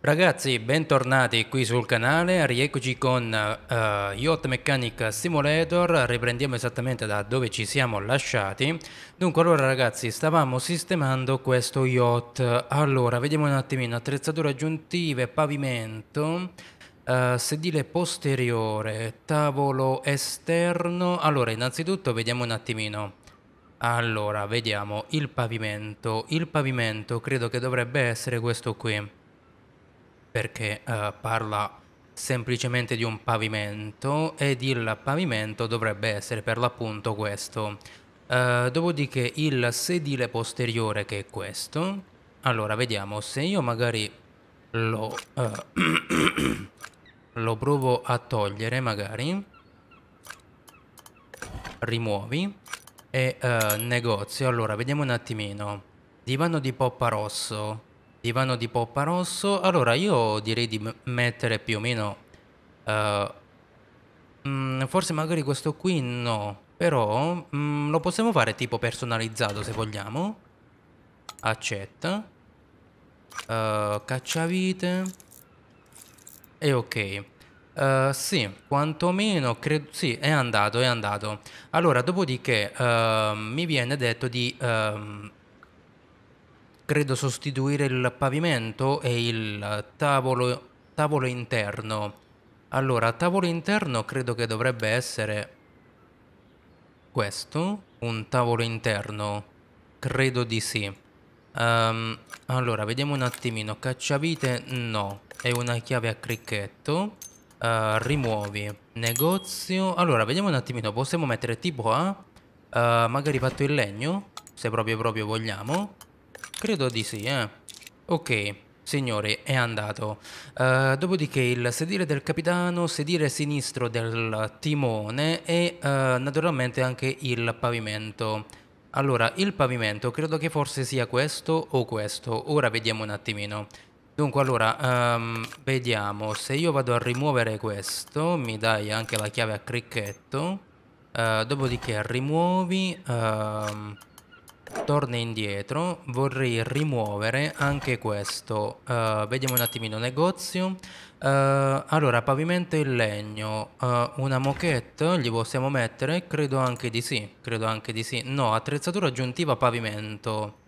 Ragazzi, bentornati qui sul canale, rieccoci con uh, Yacht Mechanic Simulator, riprendiamo esattamente da dove ci siamo lasciati. Dunque, allora ragazzi, stavamo sistemando questo yacht, allora, vediamo un attimino, attrezzature aggiuntive, pavimento, uh, sedile posteriore, tavolo esterno, allora, innanzitutto vediamo un attimino. Allora, vediamo il pavimento, il pavimento credo che dovrebbe essere questo qui perché uh, parla semplicemente di un pavimento ed il pavimento dovrebbe essere per l'appunto questo. Uh, dopodiché il sedile posteriore che è questo. Allora, vediamo se io magari lo, uh, lo provo a togliere magari. Rimuovi. E negozio. Allora, vediamo un attimino. Divano di poppa rosso divano di poppa rosso allora io direi di mettere più o meno uh, mm, forse magari questo qui no però mm, lo possiamo fare tipo personalizzato se vogliamo. Accetta. Uh, cacciavite. E ok. Uh, sì, quantomeno credo... Sì, è andato, è andato. Allora, dopodiché mi viene detto di uh, credo sostituire il pavimento e il tavolo, tavolo interno. Allora, tavolo interno credo che dovrebbe essere questo, un tavolo interno, credo di sì. Um, allora, vediamo un attimino, cacciavite no, è una chiave a cricchetto. Uh, rimuovi, negozio, allora vediamo un attimino, possiamo mettere tipo A, uh, magari fatto in legno, se proprio proprio vogliamo. Credo di sì, eh. Ok, signori, è andato. Uh, dopodiché il sedile del capitano, sedile sinistro del timone e uh, naturalmente anche il pavimento. Allora, il pavimento credo che forse sia questo o questo. Ora vediamo un attimino. Dunque, allora, um, vediamo. Se io vado a rimuovere questo, mi dai anche la chiave a cricchetto. Uh, dopodiché rimuovi... Uh, torna indietro vorrei rimuovere anche questo. Uh, vediamo un attimino negozio. Uh, allora pavimento in legno. Uh, una moquette gli possiamo mettere? Credo anche di sì credo anche di sì. No attrezzatura aggiuntiva pavimento.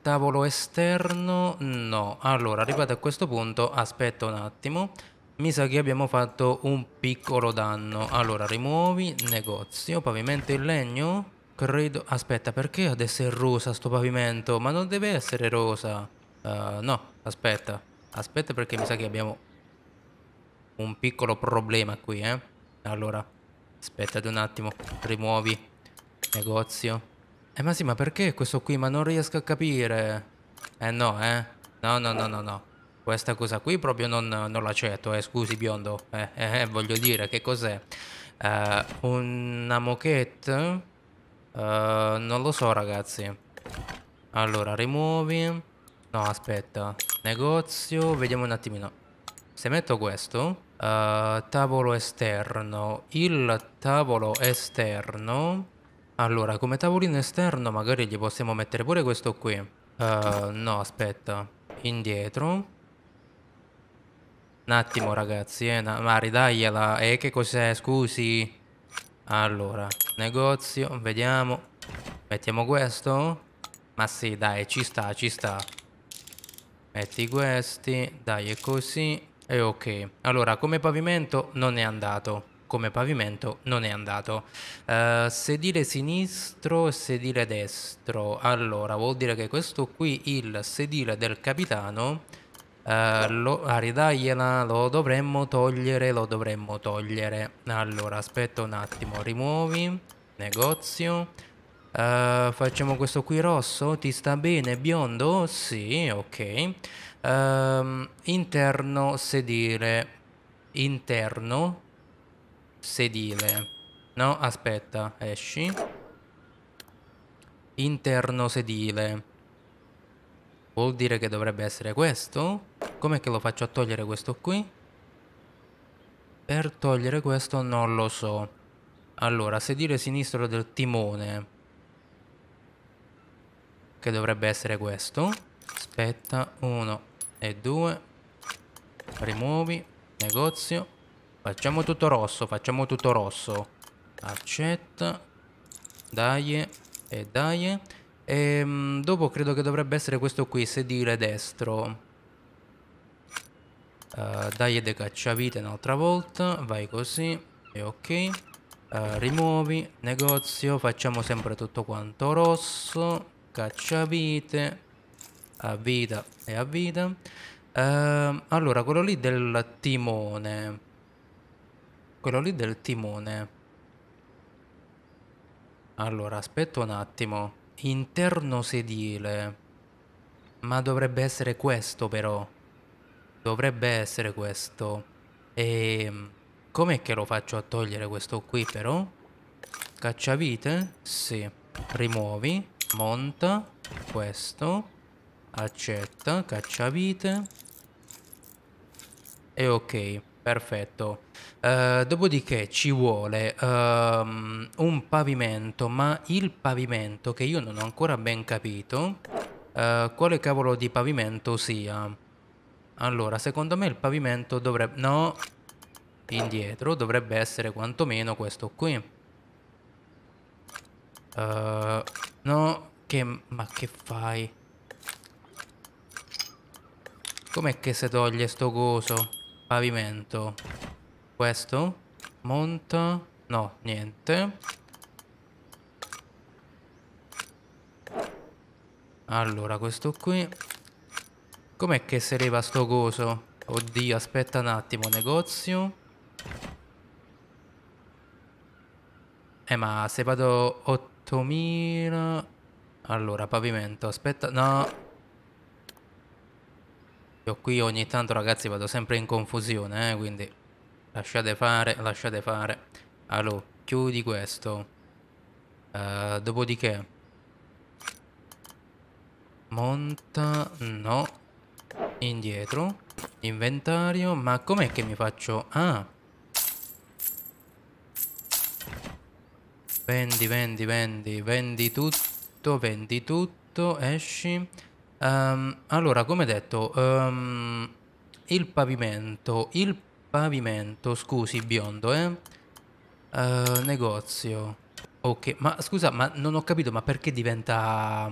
Tavolo esterno? No. Allora arrivato a questo punto aspetta un attimo. Mi sa che abbiamo fatto un piccolo danno. Allora rimuovi negozio pavimento in legno Credo... Aspetta, perché adesso è rosa sto pavimento? Ma non deve essere rosa. Uh, no, aspetta. Aspetta perché mi sa che abbiamo un piccolo problema qui, eh. Allora, aspettate un attimo. Rimuovi. Negozio. Eh ma sì, ma perché questo qui? Ma non riesco a capire. Eh no, eh. No, no, no, no, no. Questa cosa qui proprio non, non l'accetto, eh. Scusi, biondo. Eh, eh, eh voglio dire, che cos'è? Uh, una moquette... Uh, non lo so ragazzi. Allora rimuovi. No aspetta. Negozio Vediamo un attimino. Se metto questo uh, Tavolo esterno. Il tavolo esterno. Allora come tavolino esterno Magari gli possiamo mettere pure questo qui. Uh, No aspetta. Indietro. Un attimo ragazzi eh, ma ridagliela E eh, che cos'è? Scusi allora, negozio, vediamo. Mettiamo questo? Ma sì, dai, ci sta, ci sta. Metti questi, dai, è così. E ok. Allora, come pavimento non è andato. Come pavimento non è andato. Uh, sedile sinistro sedile destro. Allora, vuol dire che questo qui, il sedile del capitano Uh, lo, a ridagliela lo dovremmo togliere lo dovremmo togliere. Allora aspetta un attimo rimuovi negozio. Uh, facciamo questo qui rosso? Ti sta bene biondo? Sì ok. Uh, interno sedile. Interno sedile. No aspetta esci. Interno sedile. Vuol dire che dovrebbe essere questo? Com'è che lo faccio a togliere questo qui? Per togliere questo non lo so. Allora, sedile sinistro del timone. Che dovrebbe essere questo. Aspetta, uno e due. rimuovi, negozio. Facciamo tutto rosso, facciamo tutto rosso. Accetta. Dai. E dai. E ehm, dopo credo che dovrebbe essere questo qui, sedile destro. Uh, dai de cacciavite un'altra volta. Vai così. E ok. Uh, rimuovi, negozio, facciamo sempre tutto quanto rosso, cacciavite, a vita e a vita. Uh, allora, quello lì del timone. Quello lì del timone. Allora, aspetta un attimo. Interno sedile. Ma dovrebbe essere questo però. Dovrebbe essere questo. E... Ehm, com'è che lo faccio a togliere questo qui però? Cacciavite? Sì. Rimuovi. Monta. Questo. Accetta. Cacciavite. E ok, perfetto. Uh, dopodiché ci vuole uh, un pavimento, ma il pavimento che io non ho ancora ben capito uh, quale cavolo di pavimento sia. Allora, secondo me il pavimento dovrebbe... No, indietro, dovrebbe essere quantomeno questo qui. Uh, no, che... ma che fai? Com'è che si toglie sto coso? Pavimento. Questo? Monta? No, niente. Allora, questo qui. Com'è che si leva sto coso? Oddio, aspetta un attimo, negozio. Eh, ma se vado 8000... Allora, pavimento, aspetta... No, io qui ogni tanto ragazzi vado sempre in confusione, eh, quindi lasciate fare, lasciate fare. Allora, chiudi questo. Uh, dopodiché... Monta... No. Indietro. Inventario. Ma com'è che mi faccio... Ah. Vendi, vendi, vendi. Vendi tutto, vendi tutto. Esci. Um, allora, come detto, um, il pavimento, il pavimento, scusi, biondo, eh? Uh, negozio. Ok, ma scusa, ma non ho capito, ma perché diventa...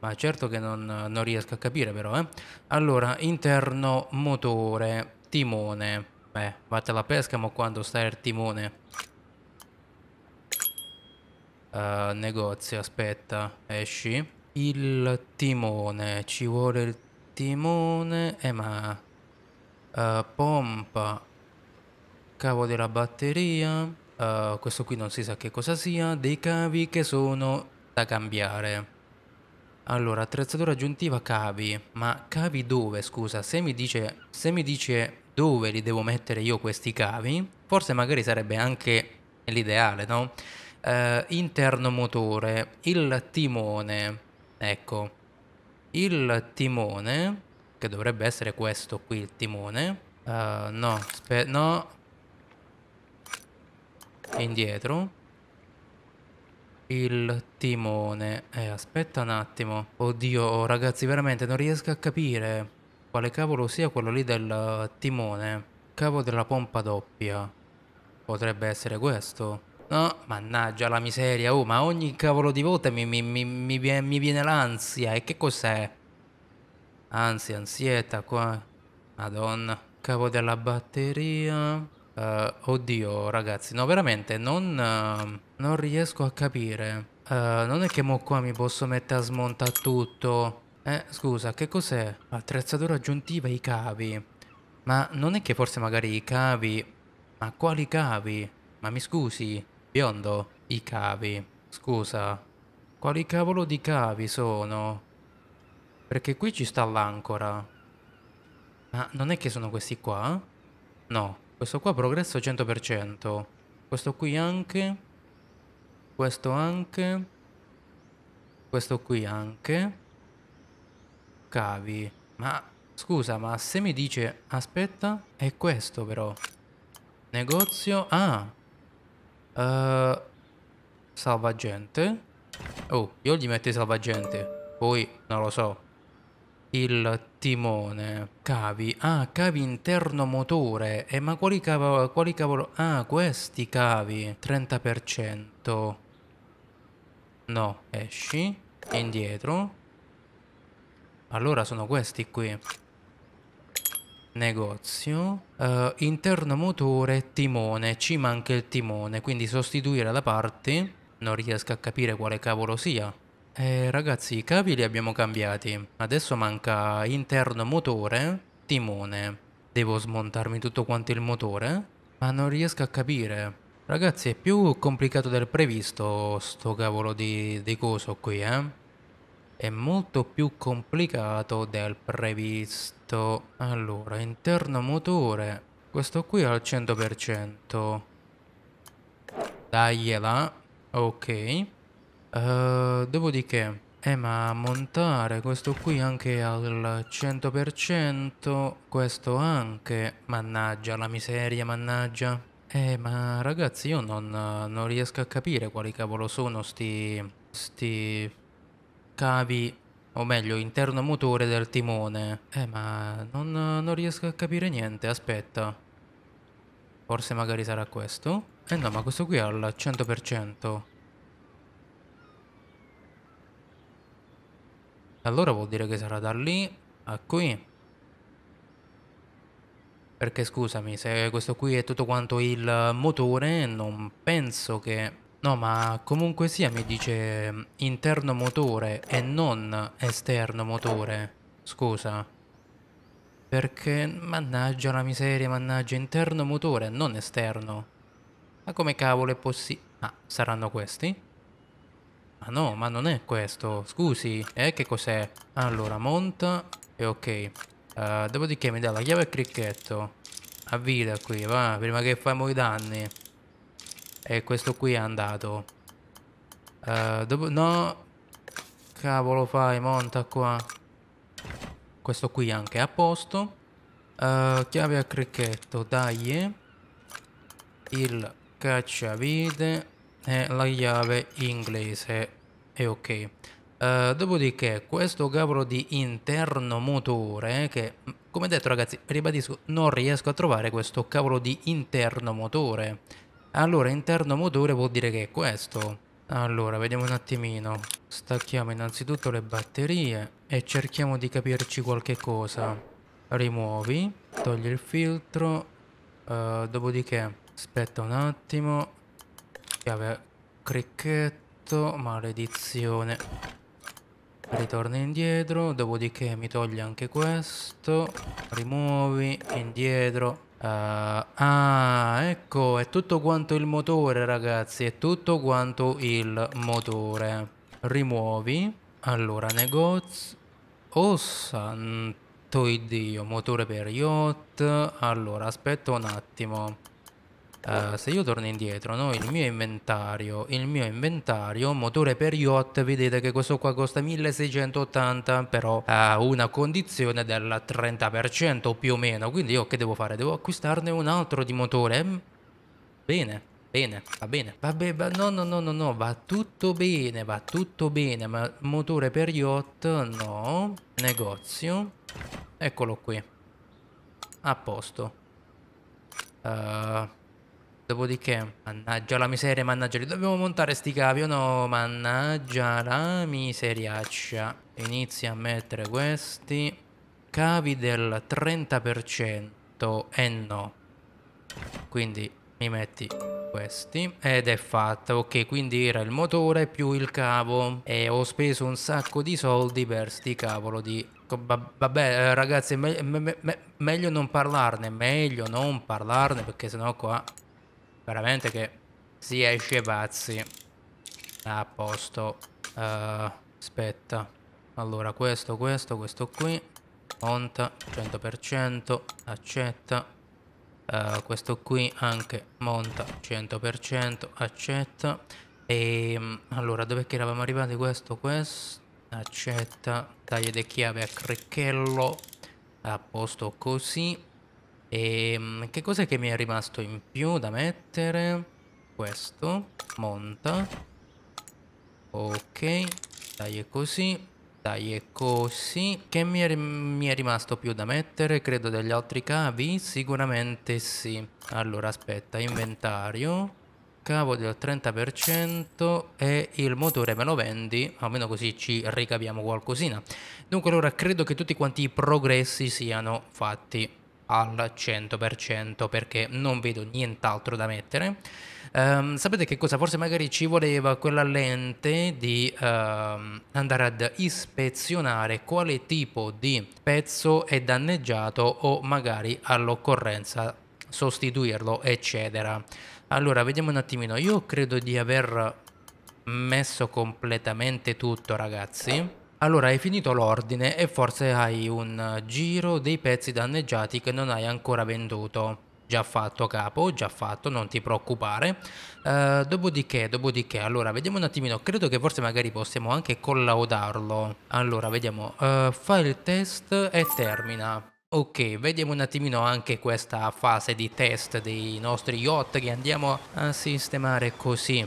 Ma certo che non, non riesco a capire però, eh? Allora, interno, motore, timone. Beh, vatte la pesca, ma quando sta il timone? Uh, negozio, aspetta, esci. Il timone, ci vuole il timone, eh ma... Uh, pompa, cavo della batteria, uh, questo qui non si sa che cosa sia, dei cavi che sono da cambiare. Allora, attrezzatura aggiuntiva cavi, ma cavi dove scusa? Se mi dice, se mi dice dove li devo mettere io questi cavi, forse magari sarebbe anche l'ideale, no? Uh, interno motore, il timone, Ecco, il timone, che dovrebbe essere questo qui il timone. Uh, no, no. Indietro. Il timone. Eh, aspetta un attimo. Oddio, oh, ragazzi, veramente non riesco a capire quale cavolo sia quello lì del timone. Cavo della pompa doppia. Potrebbe essere questo. No, mannaggia la miseria, oh, ma ogni cavolo di volta mi, mi, mi, mi viene, viene l'ansia. E che cos'è? Ansia, ansietta qua. Madonna. Cavo della batteria. Uh, oddio, ragazzi, no, veramente, non, uh, non riesco a capire. Uh, non è che mo qua mi posso mettere a smontare tutto. Eh, scusa, che cos'è? Attrezzatura aggiuntiva, i cavi. Ma non è che forse magari i cavi... Ma quali cavi? Ma mi scusi? Biondo, i cavi. Scusa, quali cavolo di cavi sono? Perché qui ci sta l'ancora. Ma non è che sono questi qua? No, questo qua progresso 100%. Questo qui anche. Questo anche. Questo qui anche. Cavi. Ma scusa, ma se mi dice... Aspetta, è questo però. Negozio... Ah, Uh, salvagente. Oh, io gli metto salvagente. Poi, non lo so. il timone. Cavi. Ah, cavi interno motore. Eh, ma quali cavolo... Quali cavolo... Ah, questi cavi. 30%. No, esci. Indietro. Allora sono questi qui. Negozio. Uh, interno motore, timone. Ci manca il timone. Quindi sostituire la parte. Non riesco a capire quale cavolo sia. Eh, ragazzi, i cavi li abbiamo cambiati. Adesso manca interno motore, timone. Devo smontarmi tutto quanto il motore? Ma non riesco a capire. Ragazzi, è più complicato del previsto sto cavolo di, di coso qui, eh? È molto più complicato del previsto. Allora, interno motore. Questo qui al 100%. Dagliela. Ok. Uh, dopodiché, eh ma montare questo qui anche al 100%, questo anche, mannaggia la miseria, mannaggia. Eh ma ragazzi io non, non riesco a capire quali cavolo sono sti, sti cavi, o meglio interno motore del timone. Eh ma non, non riesco a capire niente, aspetta. Forse magari sarà questo? Eh no ma questo qui è al 100%. Allora vuol dire che sarà da lì a qui. Perché scusami, se questo qui è tutto quanto il motore, non penso che... No, ma comunque sia mi dice interno motore e non esterno motore. Scusa. Perché, mannaggia la miseria, mannaggia, interno motore, non esterno. Ma come cavolo è possibile? Ah, saranno questi? Ma no, ma non è questo. Scusi, eh, che cos'è? Allora, monta e ok. Uh, dopodiché mi dà la chiave al cricchetto. Avvita qui, va, prima che famo i danni. E questo qui è andato. Uh, dopo, no. Cavolo fai, monta qua. Questo qui anche a posto. Uh, chiave a cricchetto, dai. Il cacciavite e la chiave inglese è ok uh, dopodiché questo cavolo di interno motore che come detto ragazzi ribadisco non riesco a trovare questo cavolo di interno motore. Allora interno motore vuol dire che è questo. Allora vediamo un attimino. Stacchiamo innanzitutto le batterie e cerchiamo di capirci qualche cosa. Rimuovi togli il filtro. Uh, dopodiché aspetta un attimo. Chiave cricchetto, maledizione. Ritorna indietro, dopodiché mi toglie anche questo. Rimuovi, indietro. Uh, ah, ecco, è tutto quanto il motore, ragazzi. È tutto quanto il motore. Rimuovi. Allora, negozio. Oh, santo Dio, motore per yacht. Allora, aspetta un attimo. Se io torno indietro, no? il mio inventario, il mio inventario, motore per yacht, vedete che questo qua costa 1680, però ha una condizione del 30% più o meno, quindi io che devo fare? Devo acquistarne un altro di motore? Mm, bene, bene, va bene, vabbè, va, no, no, no, no, no, va tutto bene, va tutto bene, ma motore per yacht, no, negozio, eccolo qui, a posto. Uh, Dopodiché, mannaggia la miseria, mannaggia, li dobbiamo montare sti cavi o no? Mannaggia la miseriaccia. Inizia a mettere questi cavi del 30% e eh no. Quindi mi metti questi ed è fatta. Ok, quindi era il motore più il cavo e ho speso un sacco di soldi per sti cavolo di... Vabbè eh, ragazzi, me me me meglio non parlarne, meglio non parlarne perché sennò qua veramente che si esce pazzi. A posto. Uh, aspetta. Allora, questo, questo, questo qui. Monta, 100%. Accetta. Uh, questo qui anche monta 100%. Accetta. E um, allora, dove che eravamo arrivati? Questo, questo. Accetta. Taglia di chiave a cricchello. A posto così. E ehm, che cos'è che mi è rimasto in più da mettere? Questo. Monta. Ok. Dai, è così. Dai, è così. Che mi è, mi è rimasto più da mettere? Credo degli altri cavi? Sicuramente sì. Allora, aspetta, inventario. Cavo del 30% e il motore me lo vendi, almeno così ci ricaviamo qualcosina. Dunque, allora, credo che tutti quanti i progressi siano fatti al 100% perché non vedo nient'altro da mettere. Um, sapete che cosa? Forse magari ci voleva quella lente di uh, andare ad ispezionare quale tipo di pezzo è danneggiato o magari all'occorrenza sostituirlo, eccetera. Allora, vediamo un attimino. Io credo di aver messo completamente tutto, ragazzi. Allora, hai finito l'ordine e forse hai un giro dei pezzi danneggiati che non hai ancora venduto. Già fatto capo, già fatto, non ti preoccupare. Uh, dopodiché, dopodiché, allora, vediamo un attimino, credo che forse magari possiamo anche collaudarlo. Allora, vediamo, uh, fa il test e termina. Ok, vediamo un attimino anche questa fase di test dei nostri yacht che andiamo a sistemare così.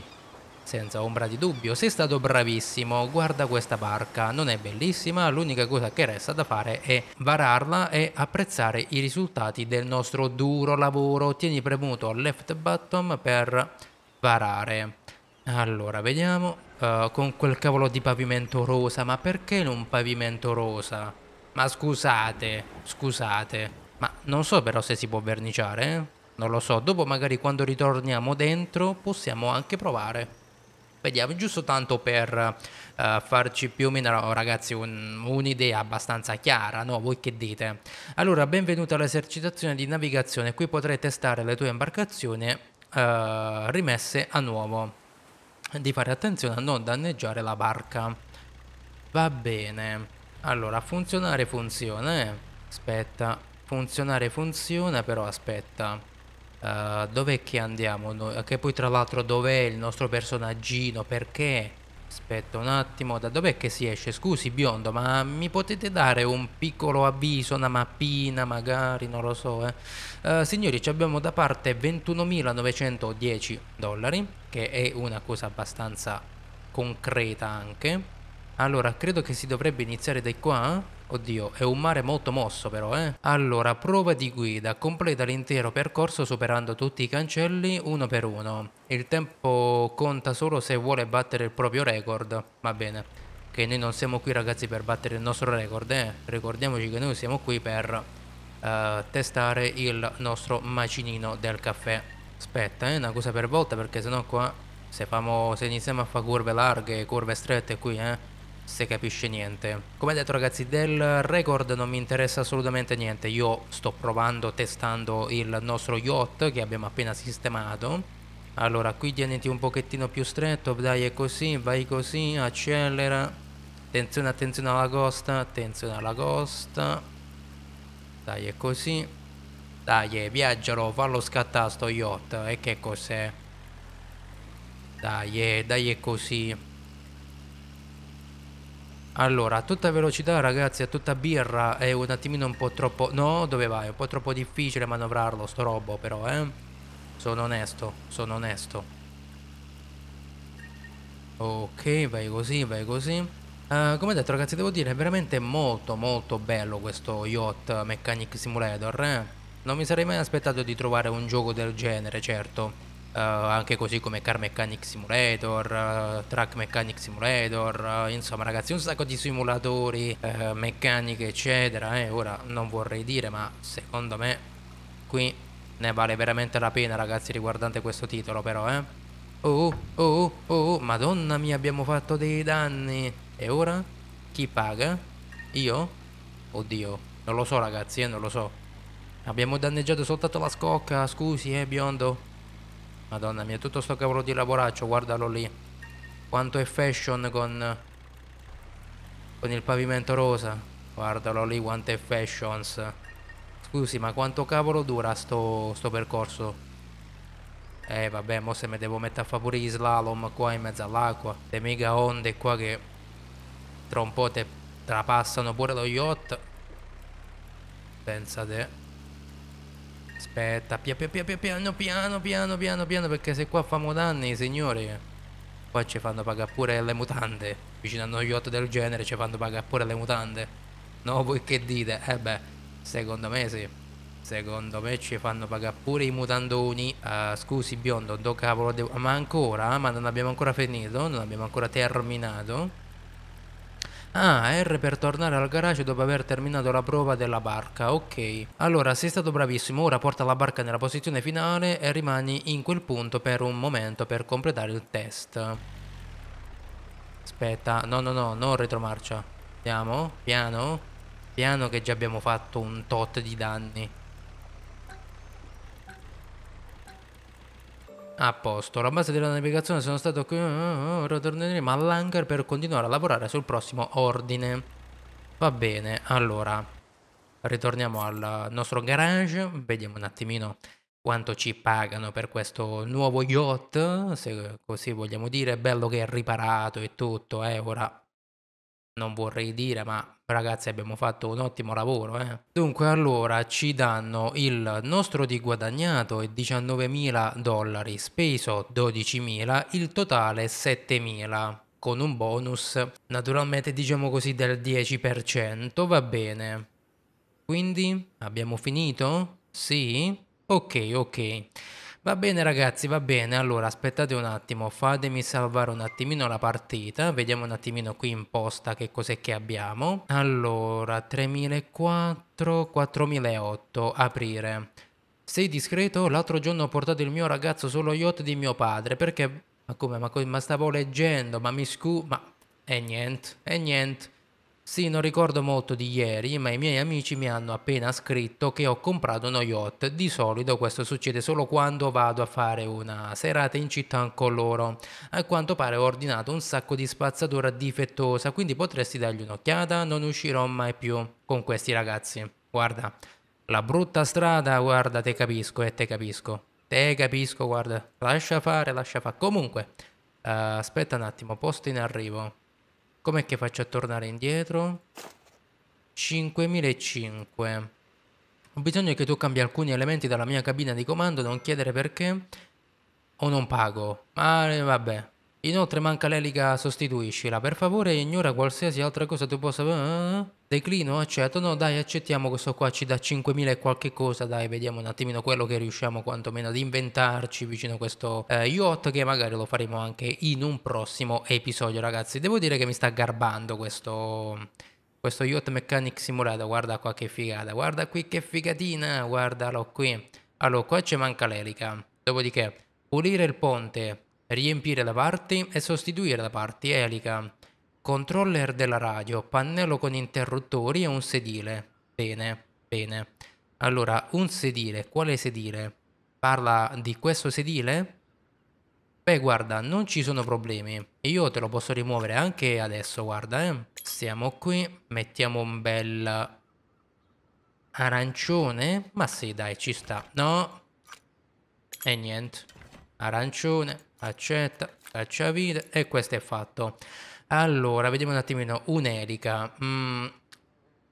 Senza ombra di dubbio, sei stato bravissimo, guarda questa barca, non è bellissima, l'unica cosa che resta da fare è vararla e apprezzare i risultati del nostro duro lavoro. Tieni premuto left button per varare. Allora, vediamo, uh, con quel cavolo di pavimento rosa, ma perché non pavimento rosa? Ma scusate, scusate, ma non so però se si può verniciare, eh? Non lo so, dopo magari quando ritorniamo dentro possiamo anche provare. Vediamo, giusto tanto per uh, farci più o meno, ragazzi, un'idea un abbastanza chiara, no? Voi che dite? Allora, benvenuto all'esercitazione di navigazione. Qui potrai testare le tue imbarcazioni uh, rimesse a nuovo. Di fare attenzione a non danneggiare la barca. Va bene. Allora, funzionare funziona, eh? Aspetta. Funzionare funziona, però aspetta. Uh, dov'è che andiamo noi? Che poi tra l'altro dov'è il nostro personaggino? Perché? Aspetta un attimo, da dov'è che si esce? Scusi biondo, ma mi potete dare un piccolo avviso, una mappina magari, non lo so eh? uh, Signori, abbiamo da parte 21.910 dollari, che è una cosa abbastanza concreta anche Allora, credo che si dovrebbe iniziare da qua Oddio, è un mare molto mosso però, eh. Allora, prova di guida. Completa l'intero percorso superando tutti i cancelli uno per uno. Il tempo conta solo se vuole battere il proprio record. Va bene. Che noi non siamo qui ragazzi per battere il nostro record, eh. Ricordiamoci che noi siamo qui per uh, testare il nostro macinino del caffè. Aspetta, eh, una cosa per volta perché sennò qua se, famo, se iniziamo a fare curve larghe, curve strette qui, eh se capisce niente. Come detto ragazzi del record non mi interessa assolutamente niente, io sto provando, testando il nostro yacht che abbiamo appena sistemato. Allora qui tieniti un pochettino più stretto, dai è così, vai così, accelera. Attenzione, attenzione alla costa, attenzione alla costa. Dai è così. Dai, viaggialo, fallo scattare sto yacht, e che cos'è? Dai, dai è così. Allora, a tutta velocità ragazzi, a tutta birra è un attimino un po' troppo... No, dove vai? È un po' troppo difficile manovrarlo sto robo però, eh? Sono onesto, sono onesto. Ok, vai così, vai così. Uh, come detto ragazzi, devo dire, è veramente molto molto bello questo Yacht Mechanic Simulator, eh? Non mi sarei mai aspettato di trovare un gioco del genere, certo. Uh, anche così come Car Mechanic Simulator, uh, Track Mechanic Simulator, uh, insomma ragazzi un sacco di simulatori, meccaniche eccetera, eh. ora non vorrei dire ma secondo me qui ne vale veramente la pena ragazzi riguardante questo titolo però eh. Oh, oh, oh, oh, madonna mia abbiamo fatto dei danni e ora? Chi paga? Io? Oddio, non lo so ragazzi eh, non lo so Abbiamo danneggiato soltanto la scocca, scusi eh biondo Madonna mia, tutto sto cavolo di lavoraccio, guardalo lì. Quanto è fashion con... Con il pavimento rosa. Guardalo lì quanto è fashions. Scusi, ma quanto cavolo dura sto, sto percorso? Eh vabbè, mo se mi devo mettere a fare pure gli slalom qua in mezzo all'acqua. Le mega onde qua che tra un po' te trapassano pure lo yacht. Pensate. Aspetta, pia, pia, pia, piano, piano, piano, piano, piano, perché se qua famo danni, signori. Qua ci fanno pagare pure le mutande. Vicino a uno yacht del genere ci fanno pagare pure le mutande. No, voi che dite? Eh beh, secondo me sì. Secondo me ci fanno pagare pure i mutandoni. Uh, scusi biondo, do cavolo devo... Ma ancora? Ma non abbiamo ancora finito? Non abbiamo ancora terminato? Ah, R per tornare al garage dopo aver terminato la prova della barca, ok. Allora, sei stato bravissimo, ora porta la barca nella posizione finale e rimani in quel punto per un momento per completare il test. Aspetta, no no no, non retromarcia. Andiamo, piano. Piano che già abbiamo fatto un tot di danni. A posto, la base della navigazione sono stato qui, ora torneremo all'hangar per continuare a lavorare sul prossimo ordine. Va bene, allora, ritorniamo al nostro garage, vediamo un attimino quanto ci pagano per questo nuovo yacht, se così vogliamo dire, bello che è riparato e tutto, eh, ora non vorrei dire, ma ragazzi abbiamo fatto un ottimo lavoro. Eh. Dunque allora ci danno il nostro di guadagnato è 19.000 dollari, speso 12.000, il totale 7.000 con un bonus naturalmente diciamo così del 10%, va bene. Quindi abbiamo finito? Sì? Ok, ok. Va bene ragazzi, va bene. Allora, aspettate un attimo, fatemi salvare un attimino la partita. Vediamo un attimino qui in posta che cos'è che abbiamo. Allora, 3004, 4008, aprire. Sei discreto? L'altro giorno ho portato il mio ragazzo sullo yacht di mio padre perché... Ma come? Ma, come? ma stavo leggendo, ma mi scu... Ma... E niente, e niente. Sì, non ricordo molto di ieri, ma i miei amici mi hanno appena scritto che ho comprato uno yacht. Di solito questo succede solo quando vado a fare una serata in città con loro. A quanto pare ho ordinato un sacco di spazzatura difettosa, quindi potresti dargli un'occhiata, non uscirò mai più con questi ragazzi. Guarda, la brutta strada, guarda, te capisco e eh, te capisco. Te capisco, guarda, lascia fare, lascia fare. Comunque, uh, aspetta un attimo, posto in arrivo. Com'è che faccio a tornare indietro? 5005. Ho bisogno che tu cambi alcuni elementi dalla mia cabina di comando, non chiedere perché. O non pago. Ma eh, vabbè. Inoltre manca l'elica, sostituiscila. Per favore ignora qualsiasi altra cosa tu possa... Uh, declino, accetto. No, dai, accettiamo questo qua, ci dà 5.000 e qualche cosa. Dai, vediamo un attimino quello che riusciamo quantomeno ad inventarci vicino a questo uh, yacht, che magari lo faremo anche in un prossimo episodio, ragazzi. Devo dire che mi sta garbando questo... Questo Yacht Mechanic Simulator, guarda qua che figata, guarda qui che figatina, guardalo qui. Allora, qua ci manca l'elica. Dopodiché, pulire il ponte, riempire le parti e sostituire le parti elica, controller della radio, pannello con interruttori e un sedile. Bene, bene. Allora, un sedile, quale sedile? Parla di questo sedile? Beh, guarda, non ci sono problemi. Io te lo posso rimuovere anche adesso, guarda, eh. Stiamo qui, mettiamo un bel arancione. Ma sì, dai, ci sta. No. E niente. Arancione accetta, cacciavite e questo è fatto. Allora, vediamo un attimino, un'elica. Mm,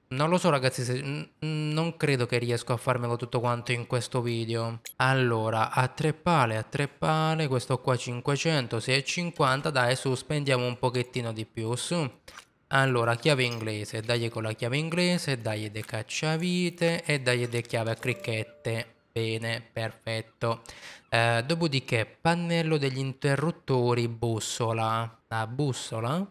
non lo so ragazzi, se, non credo che riesco a farmelo tutto quanto in questo video. Allora, a tre pale, a tre pale, questo qua 500, 650, dai su, spendiamo un pochettino di più, su. Allora, chiave inglese, dai con la chiave inglese, dai de cacciavite e dai de chiave a cricchette. Bene, perfetto. Eh, dopodiché, pannello degli interruttori, bussola. La bussola?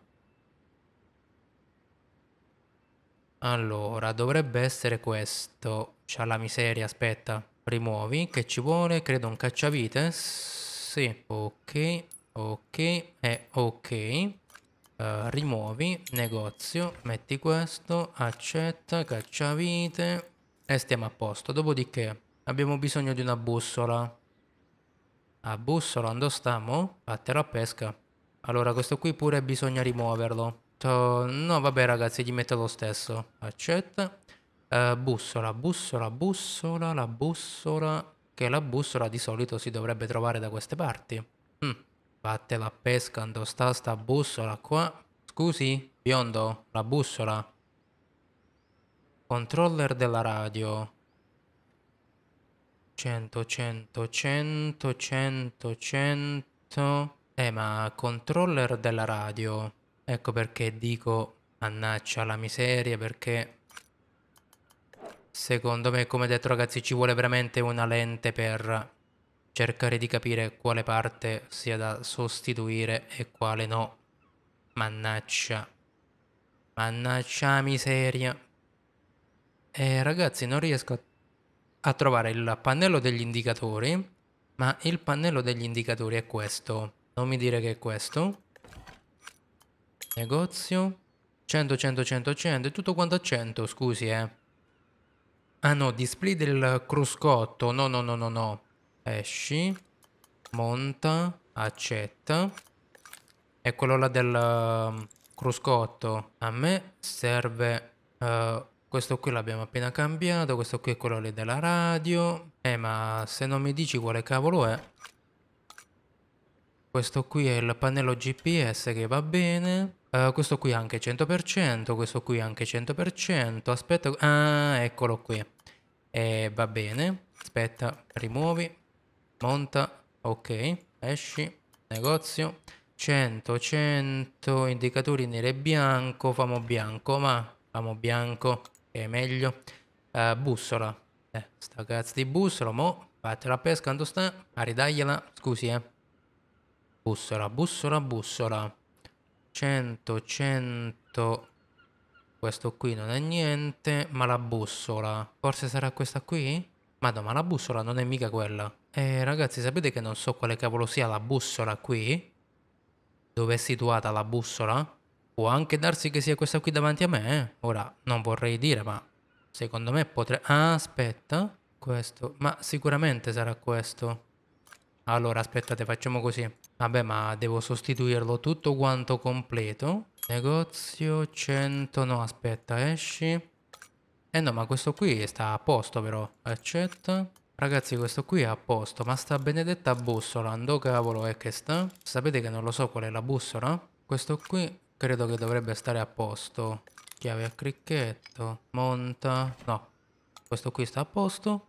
Allora, dovrebbe essere questo. C'ha la miseria, aspetta. Rimuovi, che ci vuole? Credo un cacciavite. Sì, ok, ok e ok. Uh, rimuovi, negozio, metti questo, accetta, cacciavite e stiamo a posto. Dopodiché abbiamo bisogno di una bussola. A bussola, dove stiamo? Vattelo a pesca. Allora, questo qui pure bisogna rimuoverlo. No, vabbè ragazzi, gli metto lo stesso. Accetta. Uh, bussola, bussola, bussola, la bussola... Che la bussola di solito si dovrebbe trovare da queste parti. Mm. Vattela a pesca, dove sta sta bussola qua? Scusi, biondo, la bussola. Controller della radio. 100, 100, 100, 100, 100. Eh, ma controller della radio. Ecco perché dico mannaccia la miseria, perché secondo me, come detto ragazzi, ci vuole veramente una lente per cercare di capire quale parte sia da sostituire e quale no. Mannaccia. Mannaccia miseria. E ragazzi, non riesco a, a trovare il pannello degli indicatori, ma il pannello degli indicatori è questo. Non mi dire che è questo. Negozio. 100, 100, 100, 100. È tutto quanto a 100, scusi, eh. Ah no, display del cruscotto. No, no, no, no, no. Esci. Monta. Accetta. È quello là del uh, cruscotto. A me serve... Uh, questo qui l'abbiamo appena cambiato. Questo qui è quello lì della radio. Eh, ma se non mi dici quale cavolo è... Questo qui è il pannello GPS che va bene. Uh, questo qui anche 100%, questo qui anche 100%. Aspetta, ah, eccolo qui. E va bene. Aspetta, rimuovi. Monta. Ok, esci. Negozio. 100, 100, indicatori nero e bianco. Famo bianco, ma famo bianco, è meglio. Uh, bussola. Eh, sta cazzo di bussola, mo. Fate la pesca, quando sta? A ridagliela. Scusi, eh. Bussola, bussola, bussola. 100, 100. Questo qui non è niente, ma la bussola. Forse sarà questa qui? Madonna, ma la bussola non è mica quella. Eh, ragazzi, sapete che non so quale cavolo sia la bussola qui? Dove è situata la bussola? Può anche darsi che sia questa qui davanti a me, eh? Ora, non vorrei dire, ma secondo me potrebbe... Ah, aspetta. Questo. Ma sicuramente sarà questo. Allora, aspettate, facciamo così. Vabbè, ma devo sostituirlo tutto quanto completo. Negozio 100... No, aspetta, esci. Eh no, ma questo qui sta a posto però. Accetta. Ragazzi, questo qui è a posto. Ma sta benedetta bussola, ando cavolo è che sta? Sapete che non lo so qual è la bussola? Questo qui credo che dovrebbe stare a posto. Chiave a cricchetto. Monta. No. Questo qui sta a posto.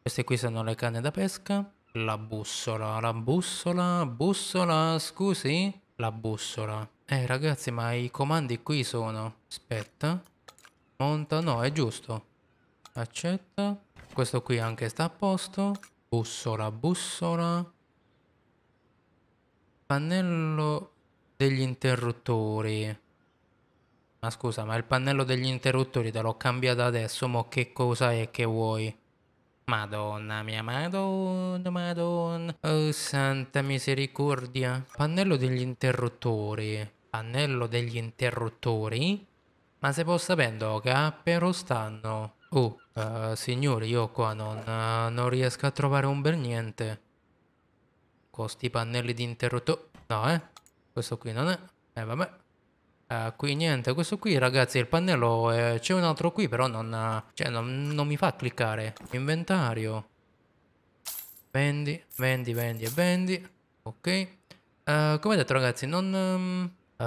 Queste qui sono le canne da pesca. La bussola, la bussola, bussola, scusi? La bussola. Eh ragazzi, ma i comandi qui sono... Aspetta. Monta, no, è giusto. Accetta. Questo qui anche sta a posto. Bussola, bussola. Pannello degli interruttori. Ma scusa, ma il pannello degli interruttori te l'ho cambiato adesso, mo che cosa è che vuoi? Madonna mia, madonna, madonna. Oh, santa misericordia. Pannello degli interruttori. Pannello degli interruttori? Ma se posso sapendo che però stanno? Oh, uh, signori, io qua non, uh, non riesco a trovare un bel niente. Con sti pannelli di interruttori. No, eh? Questo qui non è. Eh, vabbè. Uh, qui niente, questo qui ragazzi il pannello eh, c'è un altro qui però non, cioè, non, non, mi fa cliccare. Inventario. Vendi, vendi, vendi e vendi. Ok. Uh, Come detto ragazzi non uh,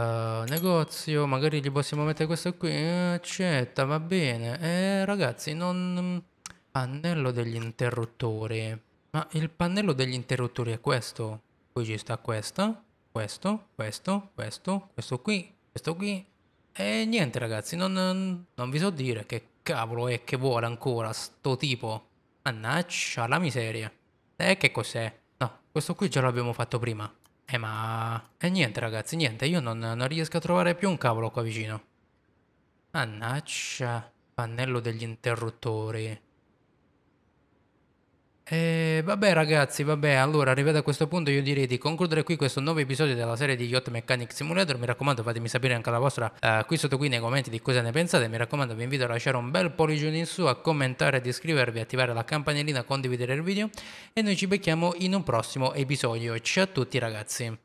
Negozio Magari gli possiamo mettere questo qui. Accetta va bene. Eh, Ragazzi non Pannello degli interruttori. Ma il pannello degli interruttori è questo? Poi ci sta questa Questo, questo, questo Questo qui questo qui... E niente ragazzi, non, non vi so dire che cavolo è che vuole ancora sto tipo. Mannaggia la miseria. E che cos'è? No, questo qui già l'abbiamo fatto prima. Eh ma... E niente ragazzi, niente, io non, non riesco a trovare più un cavolo qua vicino. Mannaggia. Pannello degli interruttori. E vabbè ragazzi, vabbè, allora arrivato a questo punto io direi di concludere qui questo nuovo episodio della serie di Yacht Mechanic Simulator, mi raccomando fatemi sapere anche la vostra uh, qui sotto qui nei commenti di cosa ne pensate, mi raccomando vi invito a lasciare un bel pollice in su, a commentare, ad iscrivervi, attivare la campanellina, condividere il video. E noi ci becchiamo in un prossimo episodio, ciao a tutti ragazzi!